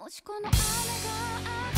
もしこの雨が